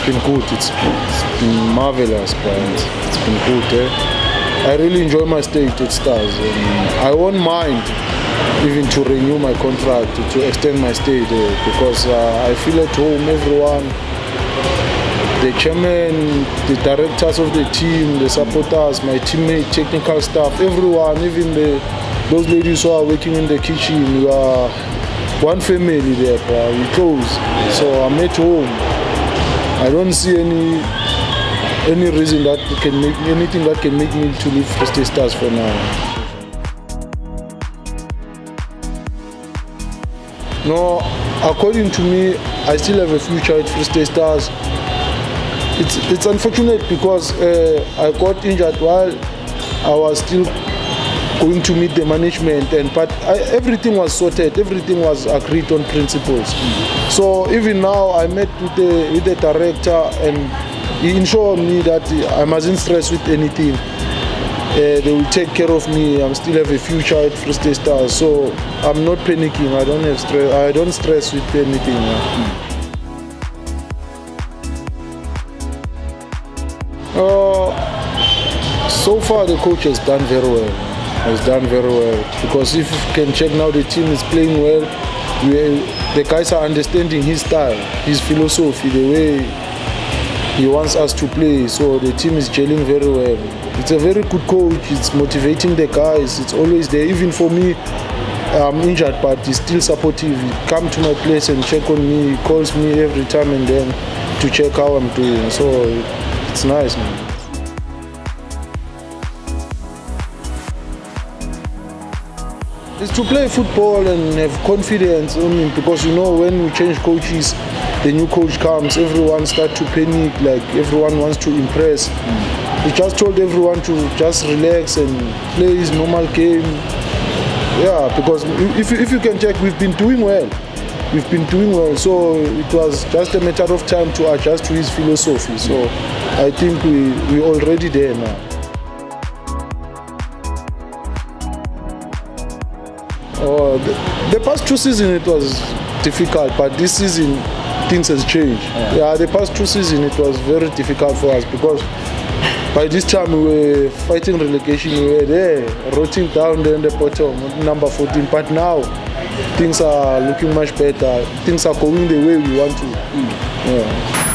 been good. It's, it's been marvelous, but it's been good. Eh? I really enjoy my stay at Stars. I won't mind even to renew my contract, to extend my stay there, because uh, I feel at home, everyone, the chairman, the directors of the team, the supporters, my teammate, technical staff, everyone, even the those ladies who are working in the kitchen, we are one family there, we close. So I'm at home. I don't see any any reason that can make anything that can make me to leave Free Stars for now. No, according to me, I still have a future at Free State Stars. It's it's unfortunate because uh, I got injured while I was still going to meet the management and but I, everything was sorted everything was agreed on principles. So even now i met with the with the director and he ensured me that i mustn't stress with anything. Uh, they will take care of me. I'm still have a future at free state stars so i'm not panicking. I don't have stress i don't stress with anything yeah. uh, so far the coach has done very well has done very well. Because if you can check now, the team is playing well. We, the guys are understanding his style, his philosophy, the way he wants us to play. So the team is gelling very well. It's a very good coach. It's motivating the guys. It's always there. Even for me, I'm injured, but he's still supportive. He comes to my place and check on me. He calls me every time and then to check how I'm doing. So it's nice, man. Is to play football and have confidence I mean, because you know when we change coaches the new coach comes everyone start to panic like everyone wants to impress. Mm. he just told everyone to just relax and play his normal game. Yeah because if, if you can check we've been doing well. We've been doing well. So it was just a matter of time to adjust to his philosophy. So i think we we're already there now Oh, the, the, past two seasons it was difficult, but this season things has changed. Yeah. yeah, the past two seasons it was very difficult for us because by this time we were fighting relegation, we were there, rotting down there in the bottom, number 14. But now things are looking much better. Things are going the way we want to. Mm. Yeah.